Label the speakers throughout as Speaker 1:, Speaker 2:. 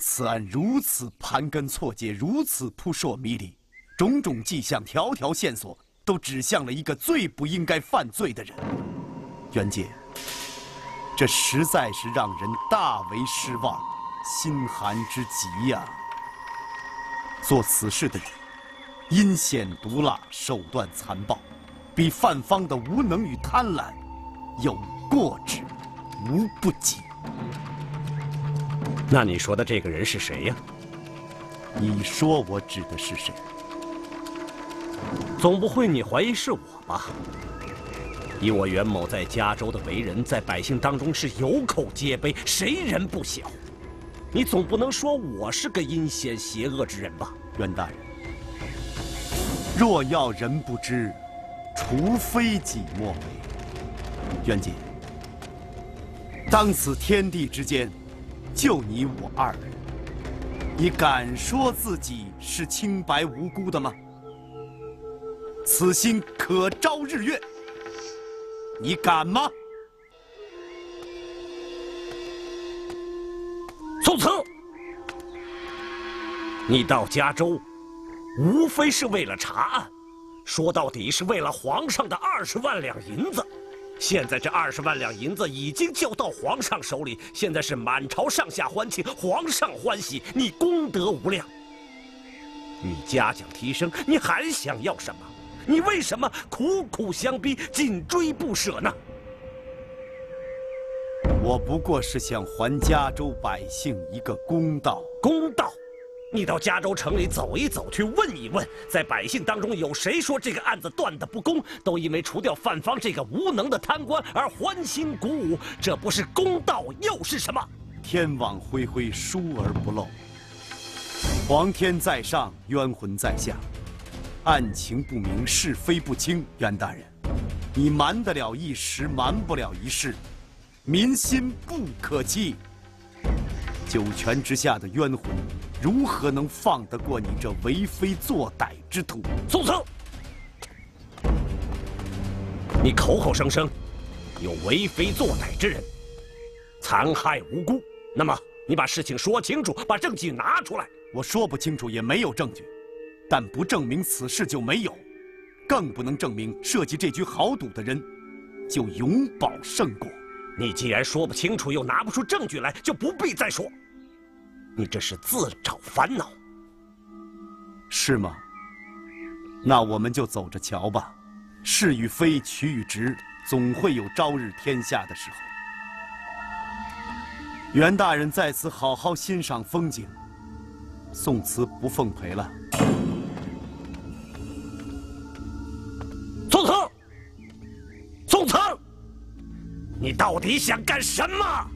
Speaker 1: 此案如此盘根错节，如此扑朔迷离，种种迹象、条条线索都指向了一个最不应该犯罪的人。袁姐，这实在是让人大为失望，心寒之极呀！做此事的人，阴险毒辣，手段残暴，比范芳的无能与贪婪有过之无不及。
Speaker 2: 那你说的这个人是谁呀？
Speaker 1: 你说我指的是谁？
Speaker 2: 总不会你怀疑是我吧？以我袁某在加州的为人，在百姓当中是有口皆碑，谁人不晓？你总不能说我是个阴险邪恶之人吧？
Speaker 1: 袁大人，若要人不知，除非己莫为。袁姐，当此天地之间，就你我二人，你敢说自己是清白无辜的吗？此心可昭日月。你敢吗？
Speaker 2: 宋慈，你到加州，无非是为了查案，说到底是为了皇上的二十万两银子。现在这二十万两银子已经交到皇上手里，现在是满朝上下欢庆，皇上欢喜，你功德无量。你嘉奖提升，你还想要什么？你为什么苦苦相逼、紧追不舍呢？
Speaker 1: 我不过是想还加州百姓一个公道。
Speaker 2: 公道？你到加州城里走一走，去问一问，在百姓当中有谁说这个案子断的不公？都因为除掉范芳这个无能的贪官而欢欣鼓舞，这不是公道又是什么？
Speaker 1: 天网恢恢，疏而不漏。皇天在上，冤魂在下。案情不明，是非不清，袁大人，你瞒得了一时，瞒不了一世，民心不可欺。九泉之下的冤魂，如何能放得过你这为非作歹之徒？
Speaker 2: 宋慈，你口口声声有为非作歹之人，残害无辜，那么你把事情说清楚，把证据拿出来。
Speaker 1: 我说不清楚，也没有证据。但不证明此事就没有，更不能证明设计这局豪赌的人就永保胜果。
Speaker 2: 你既然说不清楚，又拿不出证据来，就不必再说。你这是自找烦恼，
Speaker 1: 是吗？那我们就走着瞧吧。是与非，曲与直，总会有朝日天下的时候。袁大人在此好好欣赏风景，宋慈不奉陪了。
Speaker 2: 宋慈，宋慈，你到底想干什么？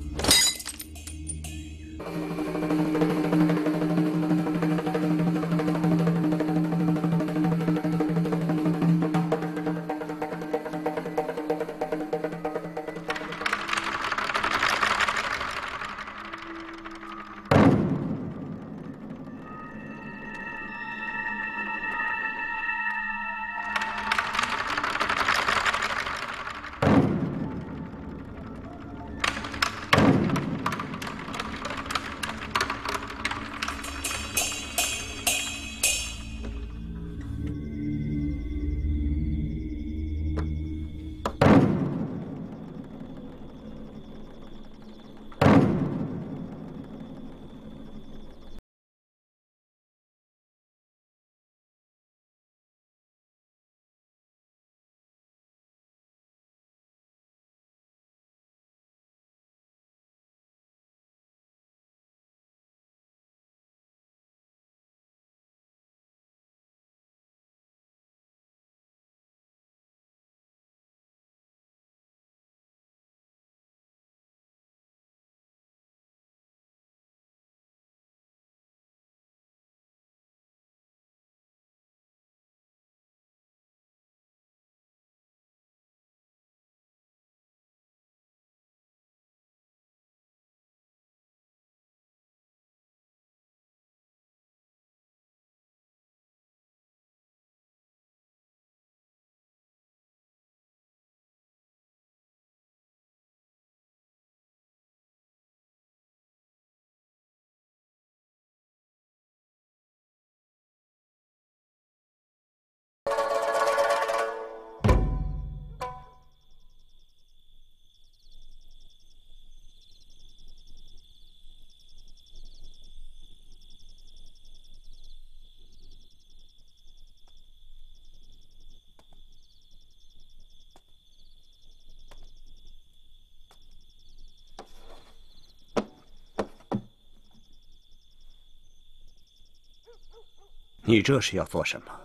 Speaker 2: 你这是要做什么？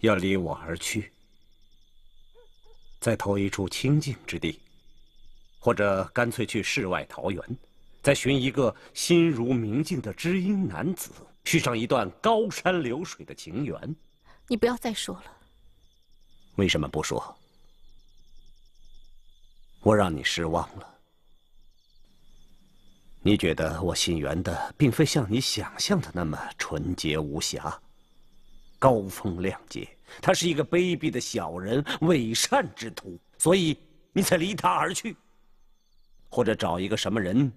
Speaker 2: 要离我而去，再投一处清静之地，或者干脆去世外桃源，再寻一个心如明镜的知音男子，续上一段高山流水的情缘。
Speaker 3: 你不要再说了。
Speaker 2: 为什么不说？我让你失望了。你觉得我心缘的并非像你想象的那么纯洁无瑕、高风亮节，他是一个卑鄙的小人、伪善之徒，所以你才离他而去，或者找一个什么人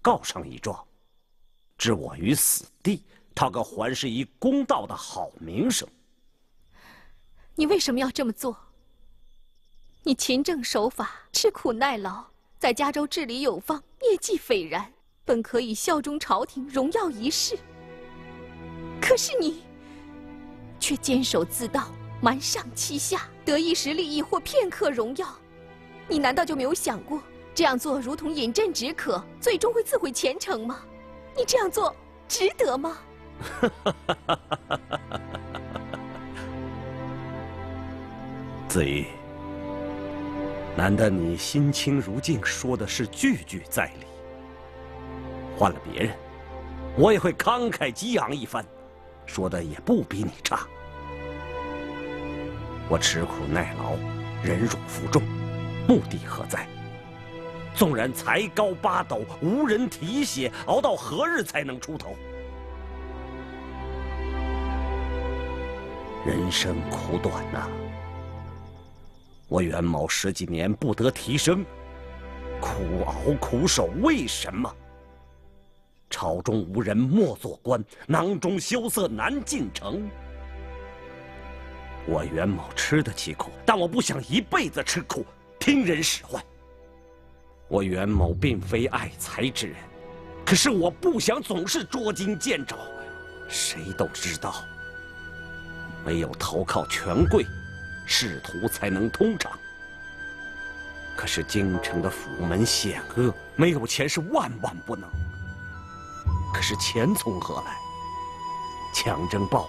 Speaker 2: 告上一状，置我于死地，讨个还世一公道的好名声。
Speaker 3: 你为什么要这么做？你勤政守法，吃苦耐劳，在加州治理有方。业绩斐然，本可以效忠朝廷，荣耀一世。可是你却坚守自盗，瞒上欺下，得一时利益或片刻荣耀。你难道就没有想过，这样做如同饮鸩止渴，最终会自毁前程吗？你这样做值得吗？
Speaker 2: 子瑜。难得你心清如镜，说的是句句在理。换了别人，我也会慷慨激昂一番，说的也不比你差。我吃苦耐劳，忍辱负重，目的何在？纵然才高八斗，无人提携，熬到何日才能出头？人生苦短呐。我袁某十几年不得提升，苦熬苦守，为什么？朝中无人莫做官，囊中羞涩难进城。我袁某吃得起苦，但我不想一辈子吃苦，听人使唤。我袁某并非爱财之人，可是我不想总是捉襟见肘。谁都知道，没有投靠权贵。仕途才能通畅。可是京城的府门险恶，没有钱是万万不能。可是钱从何来？强征暴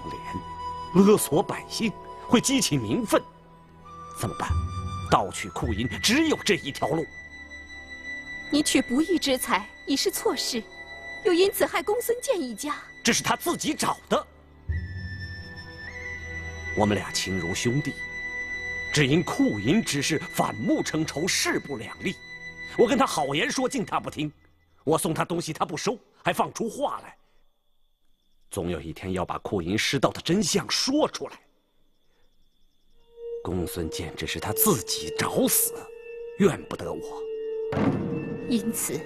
Speaker 2: 敛，勒索百姓，会激起民愤。怎么办？盗取库银，只有这一条路。
Speaker 3: 你取不义之财，已是错事，又因此害公孙健一家。
Speaker 2: 这是他自己找的。我们俩情如兄弟。只因库银之事反目成仇，势不两立。我跟他好言说尽，他不听；我送他东西，他不收，还放出话来。总有一天要把库银失盗的真相说出来。公孙健只是他自己找死，怨不得我。
Speaker 3: 因此，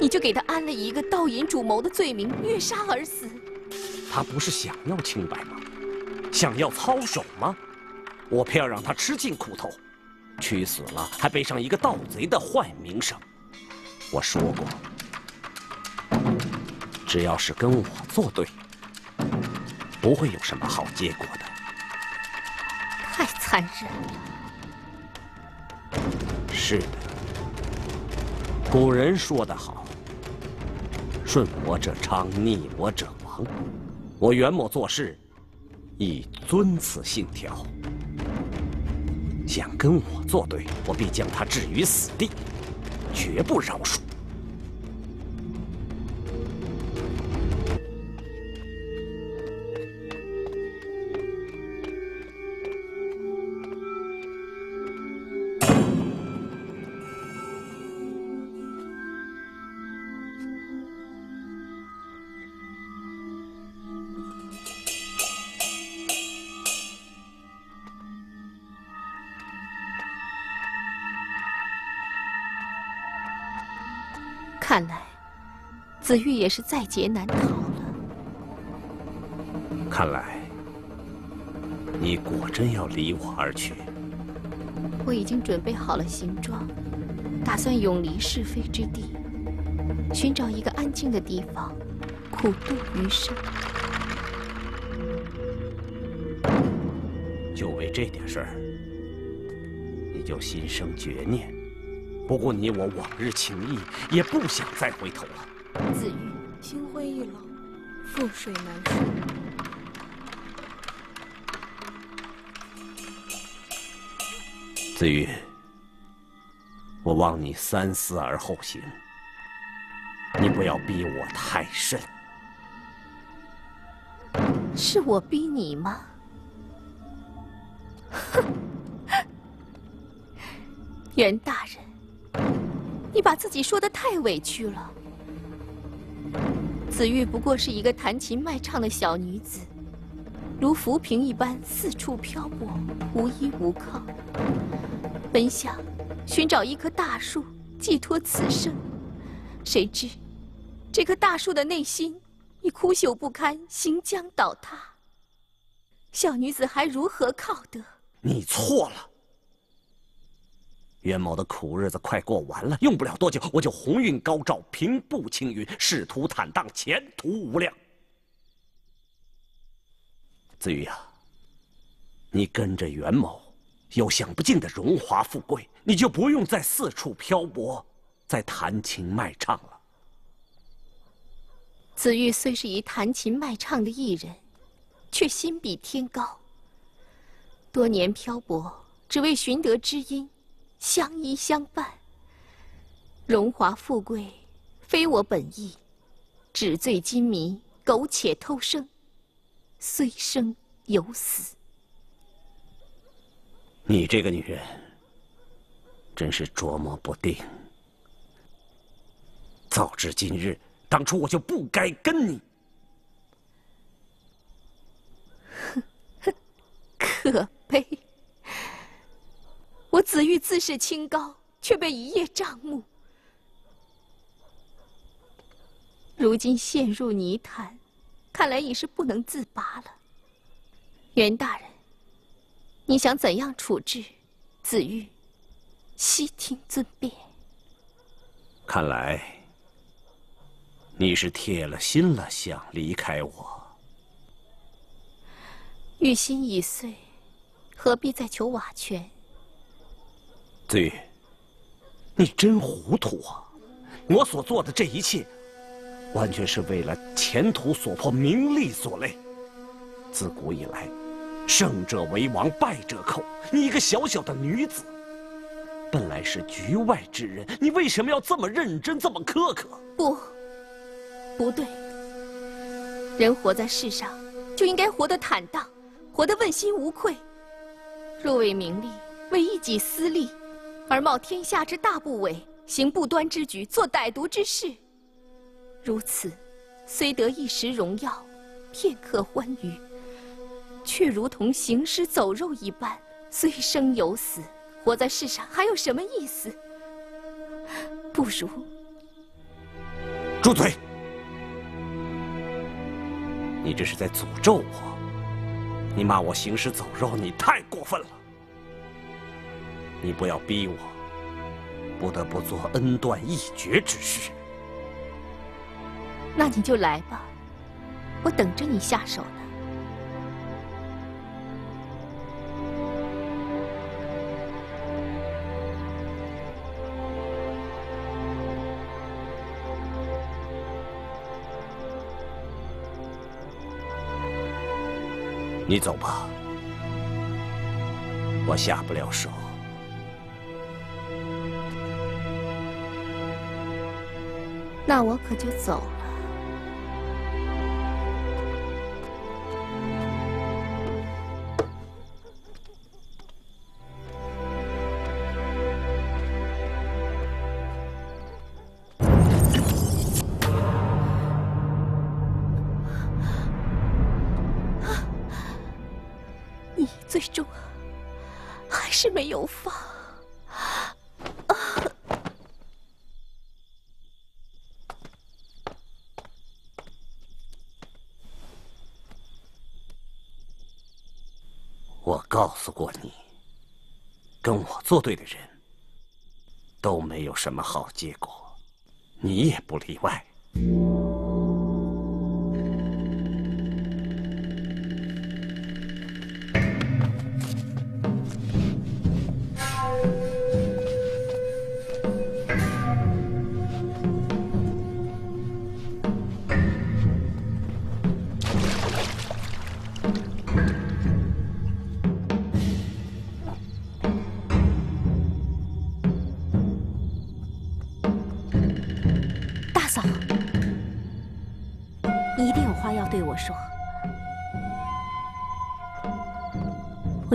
Speaker 3: 你就给他安了一个盗银主谋的罪名，虐杀而死。
Speaker 2: 他不是想要清白吗？想要操守吗？我偏要让他吃尽苦头，屈死了还背上一个盗贼的坏名声。我说过，只要是跟我作对，不会有什么好结果的。
Speaker 3: 太残忍
Speaker 2: 了。是的，古人说得好：“顺我者昌，逆我者亡。”我袁某做事，亦遵此信条。想跟我作对，我必将他置于死地，绝不饶恕。
Speaker 3: 子玉也是在劫难逃了。
Speaker 2: 看来，你果真要离我而去。
Speaker 3: 我已经准备好了行装，打算永离是非之地，寻找一个安静的地方，苦度余生。
Speaker 2: 就为这点事儿，你就心生绝念？不顾你我往日情谊，也不想再回头了。
Speaker 3: 子玉，心灰意冷，覆水难收。
Speaker 2: 子玉，我望你三思而后行，你不要逼我太甚。
Speaker 3: 是我逼你吗？哼！袁大人，你把自己说的太委屈了。紫玉不过是一个弹琴卖唱的小女子，如浮萍一般四处漂泊，无依无靠。本想寻找一棵大树寄托此生，谁知这棵大树的内心已枯朽不堪，行将倒塌。小女子还如何靠得？
Speaker 2: 你错了。袁某的苦日子快过完了，用不了多久，我就鸿运高照，平步青云，仕途坦荡，前途无量。子玉呀，你跟着袁某，有享不尽的荣华富贵，你就不用再四处漂泊，再弹琴卖唱了。
Speaker 3: 子玉虽是一弹琴卖唱的艺人，却心比天高。多年漂泊，只为寻得知音。相依相伴，荣华富贵非我本意，纸醉金迷，苟且偷生，虽生犹死。
Speaker 2: 你这个女人，真是琢磨不定。早知今日，当初我就不该跟你。
Speaker 3: 可悲。我子玉自视清高，却被一叶障目。如今陷入泥潭，看来已是不能自拔了。袁大人，你想怎样处置子玉？悉听尊便。
Speaker 2: 看来你是铁了心了，想离开我。
Speaker 3: 玉心已碎，何必再求瓦全？
Speaker 2: 子玉，你真糊涂啊！我所做的这一切，完全是为了前途所迫，名利所累。自古以来，胜者为王，败者寇。你一个小小的女子，本来是局外之人，你为什么要这么认真，这么苛刻？
Speaker 3: 不，不对。人活在世上，就应该活得坦荡，活得问心无愧。若为名利，为一己私利。而冒天下之大不韪，行不端之举，做歹毒之事。如此，虽得一时荣耀，片刻欢愉，却如同行尸走肉一般，虽生犹死。活在世上还有什么意思？不如
Speaker 2: 住嘴！你这是在诅咒我！你骂我行尸走肉，你太过分了！你不要逼我，不得不做恩断义绝之事。
Speaker 3: 那你就来吧，我等着你下手呢。
Speaker 2: 你走吧，我下不了手。
Speaker 3: 那我可就走了。
Speaker 2: 做对的人都没有什么好结果，你也不例外。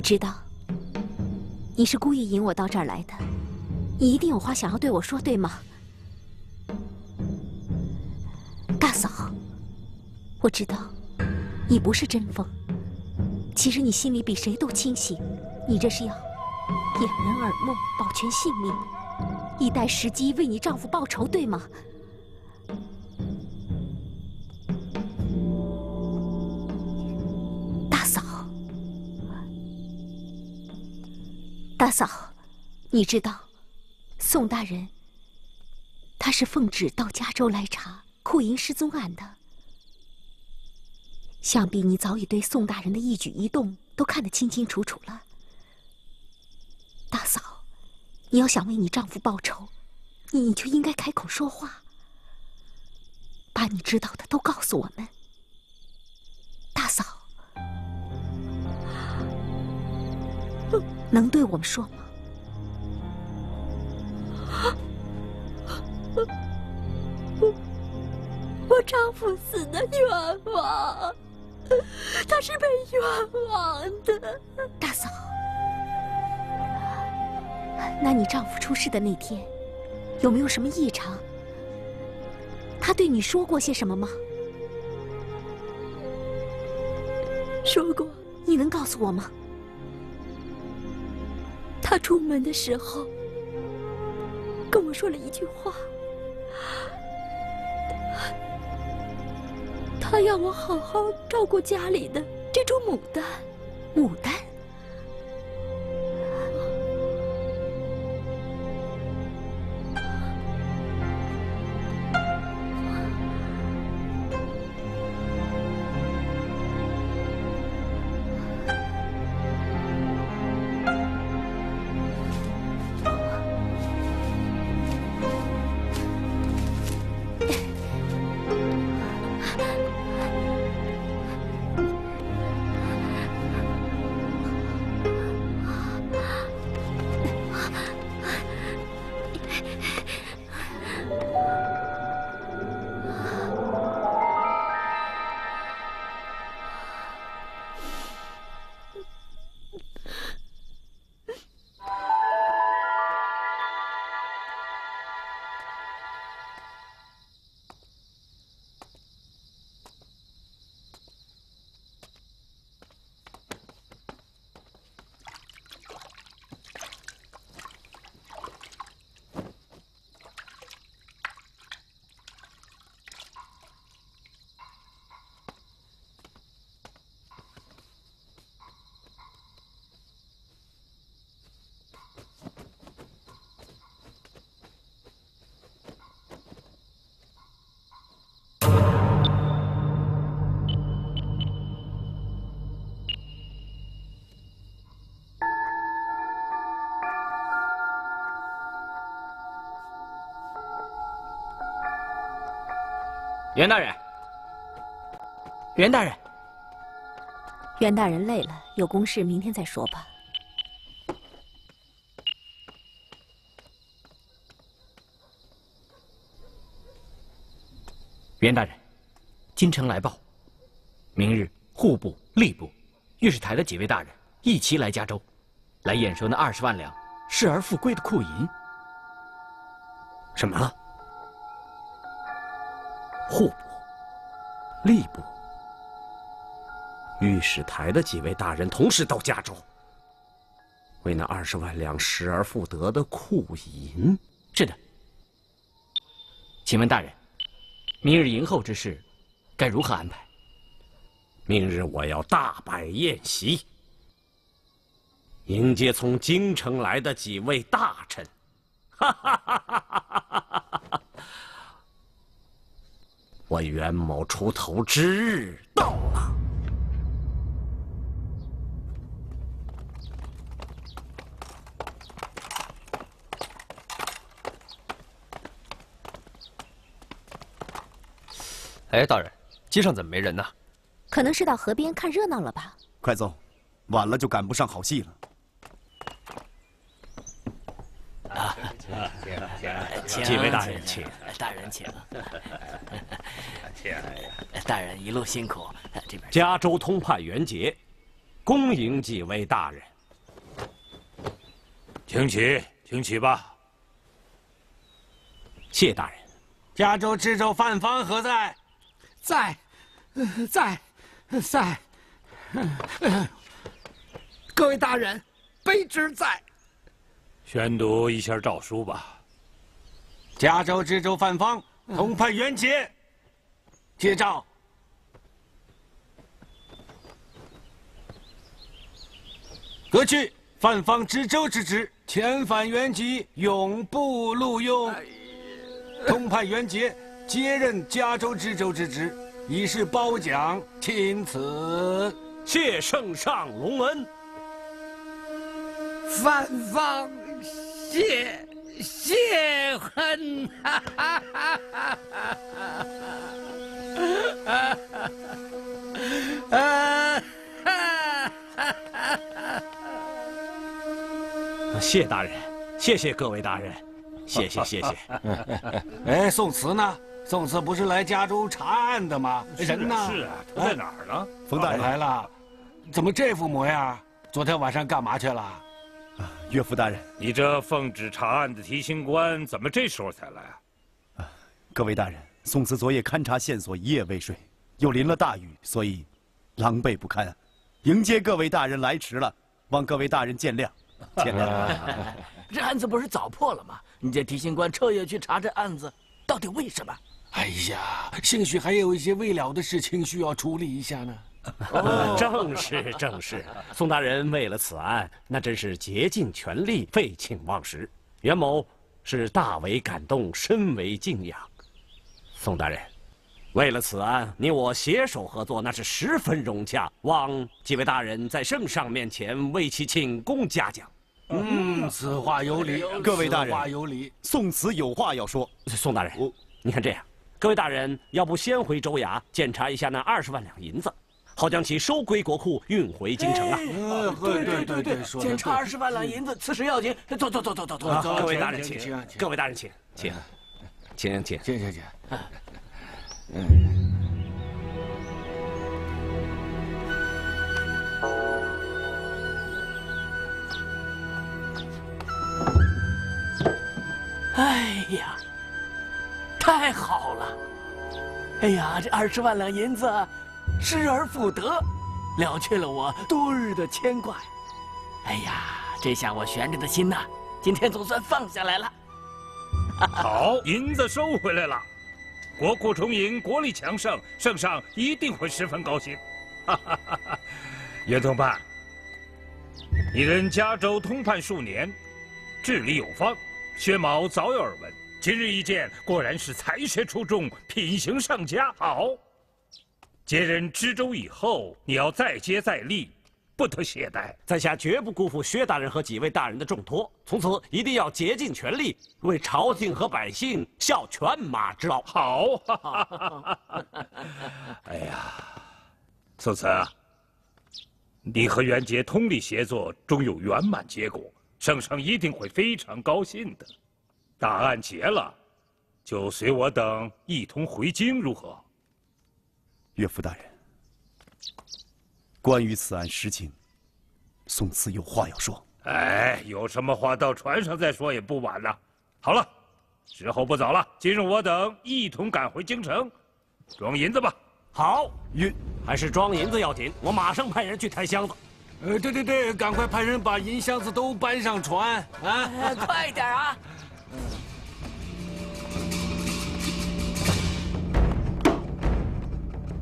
Speaker 4: 知道，你是故意引我到这儿来的，你一定有话想要对我说，对吗？大嫂，我知道，你不是真疯。其实你心里比谁都清醒，你这是要掩人耳目，保全性命，以待时机为你丈夫报仇，对吗？大嫂，你知道，宋大人他是奉旨到加州来查库银失踪案的。想必你早已对宋大人的一举一动都看得清清楚楚了。大嫂，你要想为你丈夫报仇，你你就应该开口说话，把你知道的都告诉我们。能对我们说吗？
Speaker 3: 我我丈夫死的冤枉。他是被冤枉的，
Speaker 4: 大嫂。那你丈夫出事的那天，有没有什么异常？他对你说过些什么吗？
Speaker 3: 说过。
Speaker 4: 你能告诉我吗？
Speaker 3: 他出门的时候跟我说了一句话。他要我好好照顾家里的这株牡丹，
Speaker 4: 牡丹。
Speaker 5: 袁大人，袁大人，
Speaker 4: 袁大人累了，有公事明天再说吧。
Speaker 5: 袁大人，京城来报，明日户部、吏部、御史台的几位大人一齐来加州，来验收那二十万两失而复归的库银。
Speaker 2: 什么？户部、吏部、御史台的几位大人同时到加州，为那二十万两失而复得的库银。
Speaker 5: 是的，请问大人，明日迎候之事该如何安排？
Speaker 2: 明日我要大摆宴席，迎接从京城来的几位大臣。哈哈哈哈哈哈！我袁某出头之日到了。
Speaker 6: 哎，大人，街上怎么没人呢？
Speaker 4: 可能是到河边看热闹了吧。
Speaker 1: 快走，晚了就赶不上好戏了。
Speaker 5: 请请
Speaker 2: 几位大人请。
Speaker 5: 大人请。请。大人一路辛苦，这边。
Speaker 2: 加州通判袁杰，恭迎几位大人。
Speaker 7: 请起，请起吧。
Speaker 2: 谢大人。
Speaker 8: 加州知州范方何在？
Speaker 9: 在，在，在。各位大人，卑职在。
Speaker 7: 宣读一下诏书吧。
Speaker 8: 加州知州范方通判袁杰，接诏。革去范方知州之职，遣返原籍，永不录用。通判袁杰，接任加州知州之职，以示褒奖，钦此。
Speaker 2: 谢圣上隆恩。
Speaker 9: 范方，谢谢恩！哈哈哈哈
Speaker 2: 哈！谢大人，谢谢各位大人，谢谢谢谢。
Speaker 8: 哎，宋慈呢？宋慈不是来加州查案的吗？人呢？
Speaker 7: 是啊，他在哪儿呢？
Speaker 1: 冯大人
Speaker 8: 来了，怎么这副模样？昨天晚上干嘛去了？
Speaker 1: 啊，岳父大人，
Speaker 7: 你这奉旨查案的提刑官怎么这时候才来啊？
Speaker 1: 啊，各位大人，宋慈昨夜勘察线索，一夜未睡，又淋了大雨，所以狼狈不堪。迎接各位大人来迟了，望各位大人见谅，见谅。
Speaker 5: 这案子不是早破了吗？你这提刑官彻夜去查这案子，到底为什么？
Speaker 8: 哎呀，兴许还有一些未了的事情需要处理一下呢。
Speaker 2: 哦，正是正是，宋大人为了此案，那真是竭尽全力，废寝忘食。袁某是大为感动，深为敬仰。宋大人，为了此案，你我携手合作，那是十分融洽。望几位大人在圣上面前为其请功嘉奖。
Speaker 8: 嗯，此话有理。
Speaker 1: 各位大人，
Speaker 8: 话有理。
Speaker 1: 宋慈有话要说。
Speaker 2: 宋大人，你看这样，各位大人要不先回州衙检查一下那二十万两银子。好将其收归国库，运回京城啊！
Speaker 8: 对对对对，
Speaker 5: 检查二十万两银子，此事要紧。走走走走走走，
Speaker 2: 各位大人请，各位大人请，请，请请，
Speaker 8: 请请请。嗯。
Speaker 5: 哎呀，太好了！哎呀，这二十万两银子。失而复得，了却了我多日的牵挂。哎呀，这下我悬着的心呐，今天总算放下来了。
Speaker 7: 好，银子收回来了，国库充盈，国力强盛，圣上一定会十分高兴。袁通判，你任加州通判数年，治理有方，薛某早有耳闻，今日一见，果然是才学出众，品行上佳。好。接任知州以后，你要再接再厉，不得懈怠。
Speaker 2: 在下绝不辜负薛大人和几位大人的重托，从此一定要竭尽全力，为朝廷和百姓效犬马之劳。
Speaker 7: 好，哎呀，宋慈，你和袁杰通力协作，终有圆满结果，圣上一定会非常高兴的。大案结了，就随我等一同回京，如何？
Speaker 1: 岳父大人，关于此案实情，宋慈有话要说。
Speaker 7: 哎，有什么话到船上再说也不晚呐。好了，时候不早了，今日我等一同赶回京城，装银子吧。
Speaker 2: 好，运还是装银子要紧。我马上派人去抬箱子。
Speaker 8: 呃，对对对，赶快派人把银箱子都搬上船啊！
Speaker 5: 快点啊！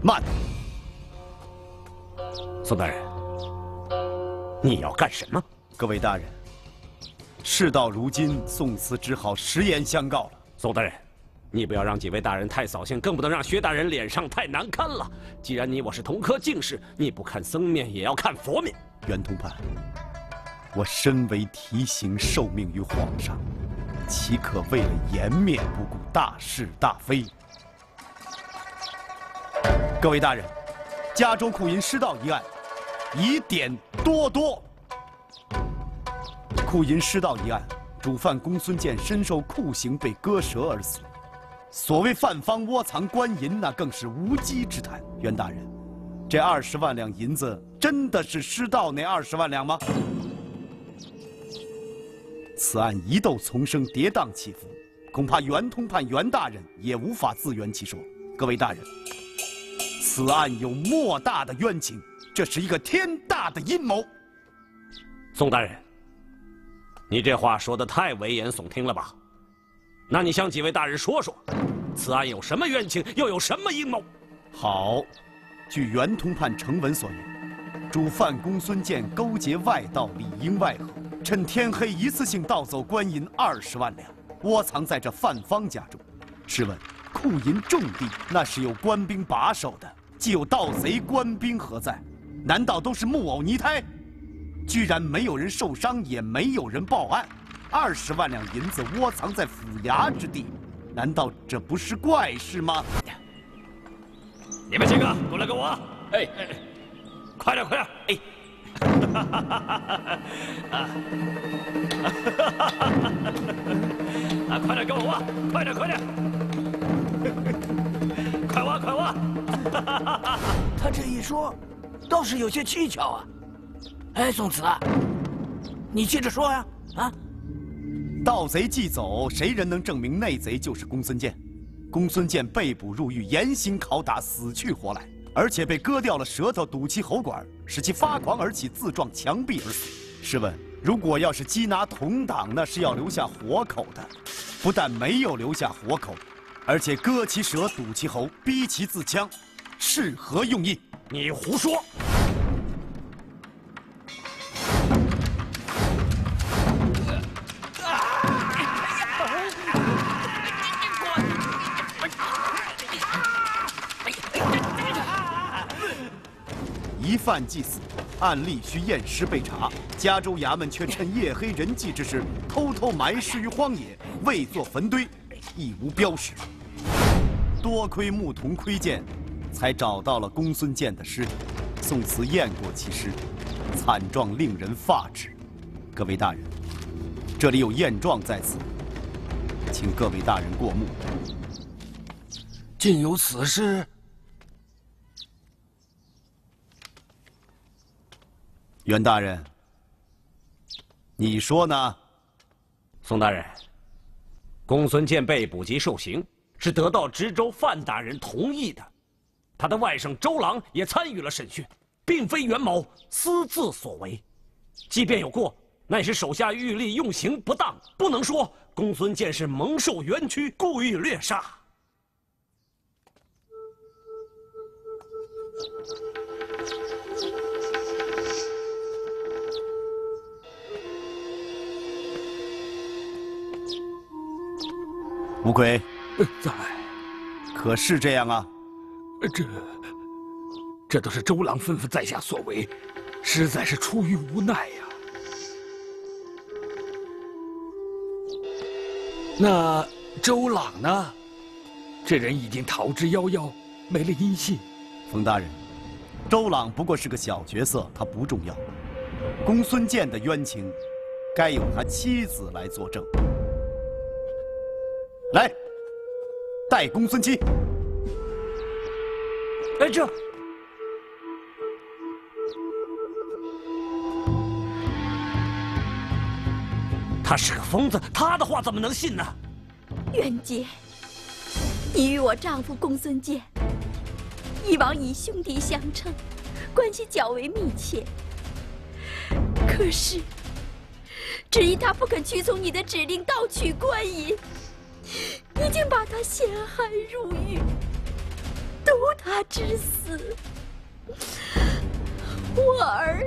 Speaker 1: 慢，
Speaker 2: 宋大人，你要干什么？
Speaker 1: 各位大人，事到如今，宋慈只好实言相告了。
Speaker 2: 宋大人，你不要让几位大人太扫兴，更不能让薛大人脸上太难堪了。既然你我是同科进士，你不看僧面也要看佛面。
Speaker 1: 袁通判，我身为提刑，受命于皇上，岂可为了颜面不顾大是大非？各位大人，加州库银失盗一案，疑点多多。库银失盗一案，主犯公孙健身受酷刑被割舌而死。所谓犯方窝藏官银，那更是无稽之谈。袁大人，这二十万两银子真的是失盗那二十万两吗？此案疑窦丛生，跌宕起伏，恐怕袁通判袁大人也无法自圆其说。各位大人，此案有莫大的冤情，这是一个天大的阴谋。
Speaker 2: 宋大人，你这话说的太危言耸听了吧？那你向几位大人说说，此案有什么冤情，又有什么阴谋？
Speaker 1: 好，据袁通判程文所言，主犯公孙健勾结外道，里应外合，趁天黑一次性盗走官银二十万两，窝藏在这范方家中。试问，库银重地，那是有官兵把守的，既有盗贼，官兵何在？难道都是木偶泥胎？居然没有人受伤，也没有人报案。二十万两银子窝藏在府衙之地，难道这不是怪事吗？
Speaker 2: 你们几个过来给我！哎哎，快点，快点！哎，啊，啊，快点给我挖！快点，快点！快挖，快挖！
Speaker 5: 他这一说，倒是有些蹊跷啊。哎，宋慈，你接着说呀！啊，
Speaker 1: 盗贼既走，谁人能证明内贼就是公孙健？公孙健被捕入狱，严刑拷打，死去活来，而且被割掉了舌头，堵其喉管，使其发狂而起，自撞墙壁而死。试问，如果要是缉拿同党，那是要留下活口的，不但没有留下活口，而且割其舌，堵其喉，逼其自枪，是何用意？
Speaker 2: 你胡说！
Speaker 1: 疑犯既死，案例需验尸备查。加州衙门却趁夜黑人寂之时，偷偷埋尸于荒野，未做坟堆，亦无标识。多亏牧童窥见，才找到了公孙健的尸体。宋慈验过其尸，惨状令人发指。各位大人，这里有验状在此，请各位大人过目。
Speaker 5: 竟有此事！
Speaker 1: 袁大人，你说呢？
Speaker 2: 宋大人，公孙健被捕及受刑，是得到知州范大人同意的，他的外甥周郎也参与了审讯，并非袁某私自所为。即便有过，那也是手下狱吏用刑不当，不能说公孙健是蒙受冤屈，故意掠杀。
Speaker 1: 吴奎，
Speaker 5: 在，
Speaker 1: 可是这样啊？
Speaker 5: 这，这都是周郎吩咐在下所为，实在是出于无奈呀。那周朗呢？这人已经逃之夭夭，没了音信。
Speaker 1: 冯大人，周朗不过是个小角色，他不重要。公孙健的冤情，该由他妻子来作证。来，带公孙期。
Speaker 2: 哎，这他是个疯子，他的话怎么能信呢？
Speaker 3: 袁杰，你与我丈夫公孙健以往以兄弟相称，关系较为密切。可是，只因他不肯屈从你的指令盗取官银。已经把他陷害入狱，毒他致死。我儿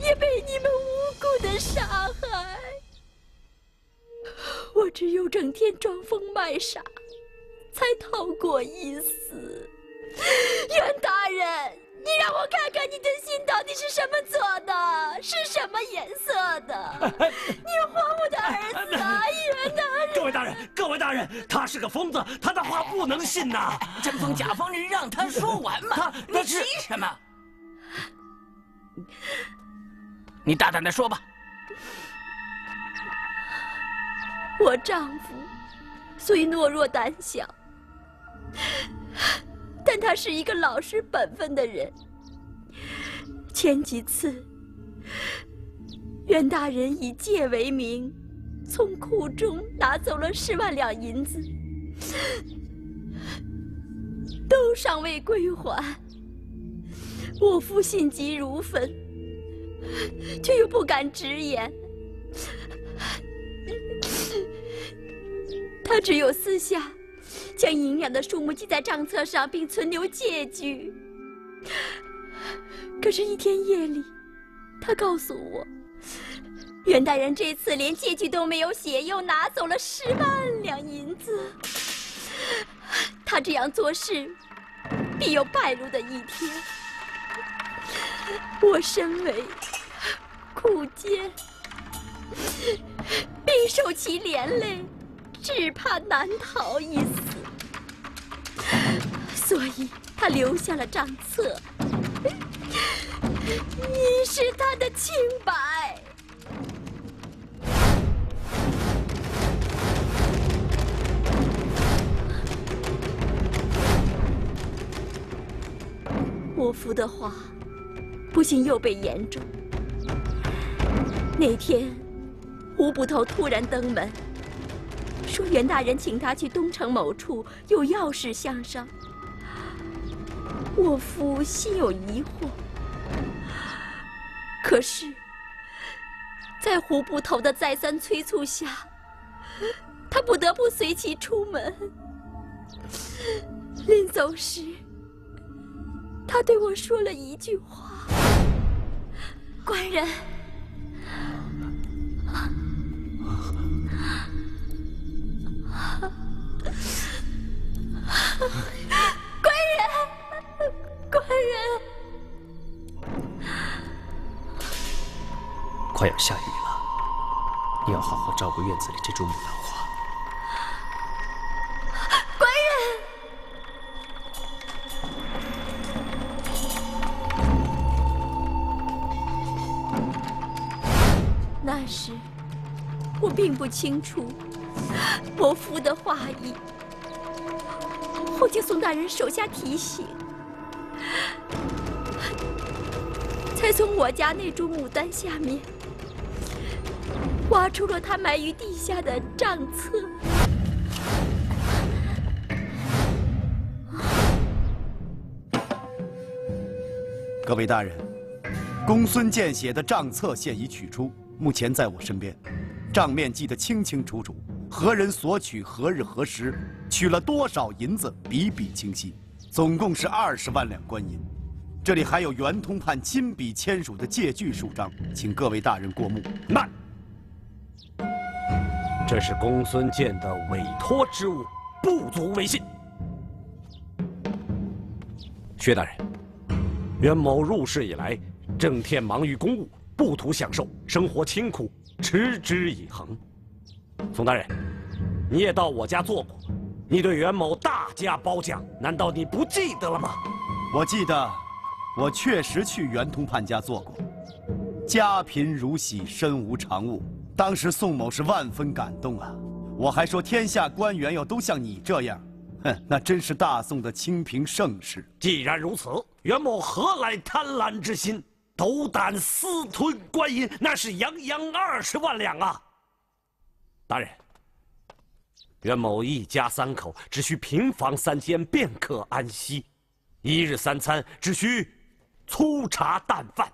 Speaker 3: 也被你们无辜的杀害，我只有整天装疯卖傻，才逃过一死。袁大人。你让我看看你的心到底是什么做的，是什么颜色的？你还我的儿子啊，袁大人！
Speaker 2: 各位大人，各位大人，他是个疯子，他的话不能信呐！
Speaker 5: 真疯假疯，你让他说完嘛！
Speaker 2: 他，
Speaker 5: 你急什么？你大胆的说吧。
Speaker 3: 我丈夫虽懦弱胆小，但他是一个老实本分的人。前几次，袁大人以借为名，从库中拿走了十万两银子，都尚未归还。我父心急如焚，却又不敢直言。他只有私下将银两的数目记在账册上，并存留借据。可是，一天夜里，他告诉我，袁大人这次连借据都没有写，又拿走了十万两银子。他这样做事，必有败露的一天。我身为苦监，必受其连累。只怕难逃一死，所以他留下了账册，以示他的清白。我夫的话，不幸又被言中。那天，吴捕头突然登门。说袁大人请他去东城某处，有要事相商。我夫心有疑惑，可是，在胡捕头的再三催促下，他不得不随其出门。临走时，他对我说了一句话：“官人。”官人，官人，
Speaker 6: 快要下雨了，你要好好照顾院子里这株牡丹花。
Speaker 3: 官人，那时我并不清楚伯父的话意。后经宋大人手下提醒，从我家那株牡丹下面挖出了他埋于地下的账册。
Speaker 1: 各位大人，公孙健写的账册现已取出，目前在我身边，账面记得清清楚楚。何人索取？何日何时？取了多少银子？笔笔清晰，总共是二十万两官银。这里还有袁通判亲笔签署的借据数张，请各位大人过目。
Speaker 2: 慢，这是公孙健的委托之物，不足为信。薛大人，袁某入仕以来，整天忙于公务，不图享受，生活清苦，持之以恒。宋大人，你也到我家做过，你对袁某大加褒奖，难道你不记得了吗？
Speaker 1: 我记得，我确实去袁通判家做过。家贫如洗，身无长物。当时宋某是万分感动啊！我还说天下官员要都像你这样，哼，那真是大宋的清平盛世。
Speaker 2: 既然如此，袁某何来贪婪之心？斗胆私吞官银，那是洋洋二十万两啊！大人，袁某一家三口只需平房三间便可安息，一日三餐只需粗茶淡饭，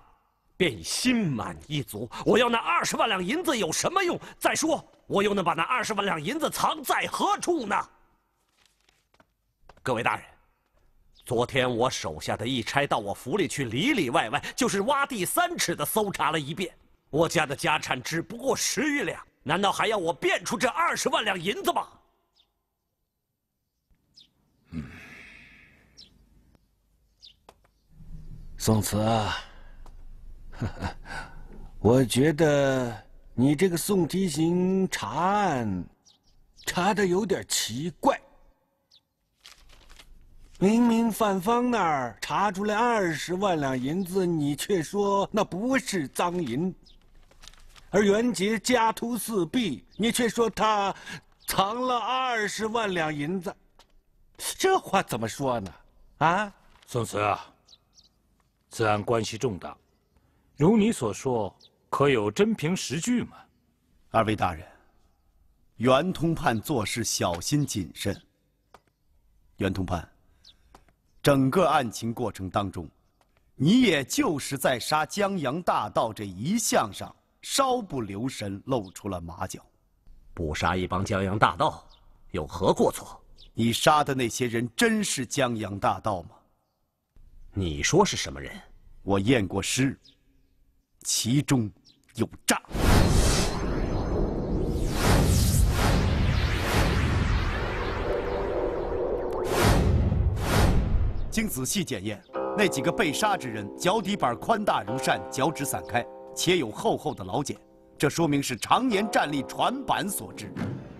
Speaker 2: 便已心满意足。我要那二十万两银子有什么用？再说，我又能把那二十万两银子藏在何处呢？各位大人，昨天我手下的一差到我府里去，里里外外就是挖地三尺的搜查了一遍，我家的家产只不过十余两。难道还要我变出这二十万两银子吗？
Speaker 8: 宋慈啊，我觉得你这个宋提刑查案查的有点奇怪。明明范芳那儿查出来二十万两银子，你却说那不是赃银。而袁杰家徒四壁，你却说他藏了二十万两银子，这话怎么说呢？啊，
Speaker 7: 宋慈啊，此案关系重大，如你所说，可有真凭实据吗？
Speaker 1: 二位大人，袁通判做事小心谨慎。袁通判，整个案情过程当中，你也就是在杀江洋大盗这一项上稍不留神，露出了马脚。
Speaker 2: 不杀一帮江洋大盗，有何过错？
Speaker 1: 你杀的那些人真是江洋大盗吗？
Speaker 2: 你说是什么人？
Speaker 1: 我验过尸，其中有诈。经仔细检验，那几个被杀之人脚底板宽大如扇，脚趾散开，且有厚厚的老茧，这说明是常年站立船板所致。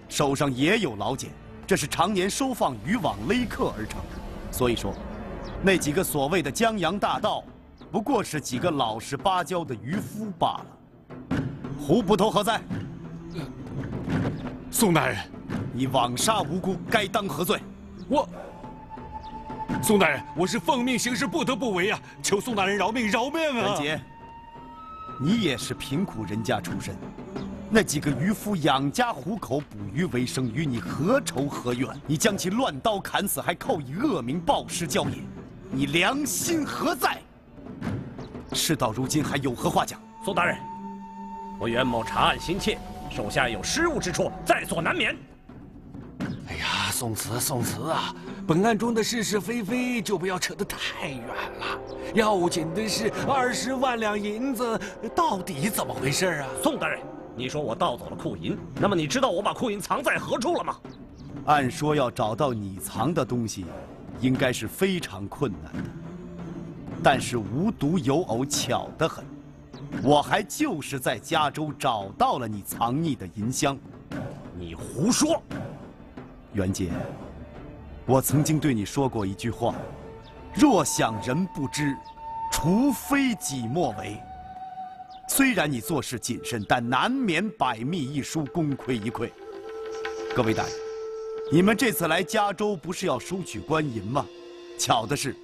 Speaker 1: 手上也有老茧，这是常年收放渔网勒刻而成。所以说，那几个所谓的江洋大盗，不过是几个老实巴交的渔夫罢了。胡捕头何在？
Speaker 8: 宋大人，
Speaker 1: 你枉杀无辜，该当何罪？
Speaker 8: 我。宋大人，我是奉命行事，不得不为啊！求宋大人饶命，饶命啊！
Speaker 1: 文杰，你也是贫苦人家出身，那几个渔夫养家糊口、捕鱼为生，与你何仇何怨？你将其乱刀砍死，还扣以恶名暴尸郊野，你良心何在？事到如今，还有何话讲？
Speaker 2: 宋大人，我袁某查案心切，手下有失误之处，在所难免。
Speaker 8: 哎呀，宋慈，宋慈啊！本案中的是是非非就不要扯得太远了，要紧的是二十万两银子到底怎么回事啊？
Speaker 2: 宋大人，你说我盗走了库银，那么你知道我把库银藏在何处了吗？
Speaker 1: 按说要找到你藏的东西，应该是非常困难的。但是无独有偶，巧得很，我还就是在加州找到了你藏匿的银箱。
Speaker 2: 你胡说，
Speaker 1: 袁杰。我曾经对你说过一句话：“若想人不知，除非己莫为。”虽然你做事谨慎，但难免百密一疏，功亏一篑。各位大人，你们这次来加州不是要收取官银吗？巧的是，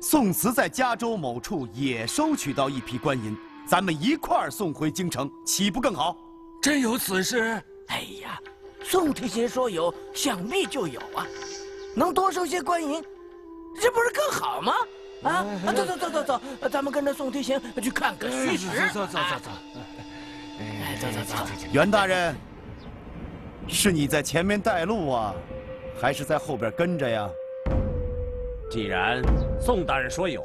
Speaker 1: 宋慈在加州某处也收取到一批官银，咱们一块儿送回京城，岂不更好？
Speaker 8: 真有此事？
Speaker 5: 哎呀，宋提刑说有，想必就有啊。能多收些官银，这不是更好吗？啊！走走走走走，咱们跟着宋提刑去看个虚实。
Speaker 8: 走走走走。
Speaker 5: 哎，走走走。
Speaker 1: 袁大人，是你在前面带路啊，还是在后边跟着呀？
Speaker 2: 既然宋大人说有，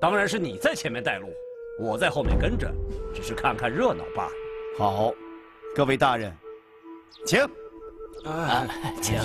Speaker 2: 当然是你在前面带路，我在后面跟着，只是看看热闹罢了。
Speaker 1: 好，各位大人，请。
Speaker 5: 啊，请。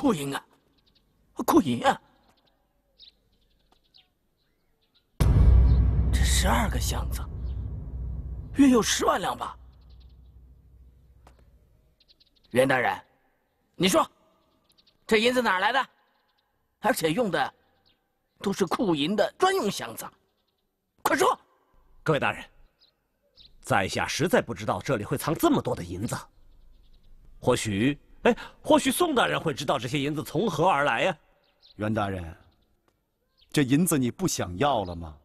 Speaker 5: 库银啊，库银啊！这十二个箱子，约有十万两吧？袁大人，你说，这银子哪来的？而且用的都是库银的专用箱子，快说！
Speaker 2: 各位大人，在下实在不知道这里会藏这么多的银子，或许。哎，或许宋大人会知道这些银子从何而来呀？
Speaker 1: 袁大人，这银子你不想要了吗？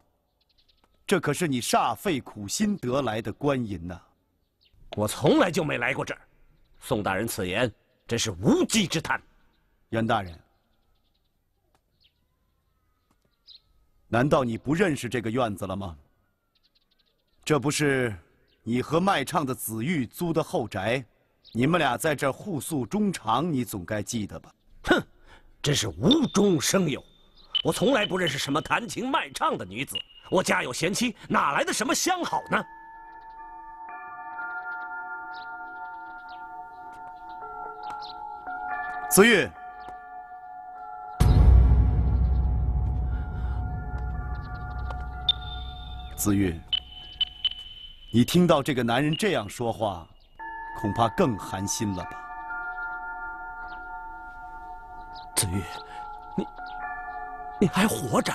Speaker 1: 这可是你煞费苦心得来的官银呐！
Speaker 2: 我从来就没来过这儿，宋大人此言真是无稽之谈。
Speaker 1: 袁大人，难道你不认识这个院子了吗？这不是你和卖唱的子玉租的后宅，你们俩在这互诉衷肠，你总该记得吧？
Speaker 2: 哼，真是无中生有。我从来不认识什么弹琴卖唱的女子，我家有贤妻，哪来的什么相好呢？
Speaker 1: 子玉，子玉，你听到这个男人这样说话，恐怕更寒心了吧？
Speaker 2: 子玉，你你还活着？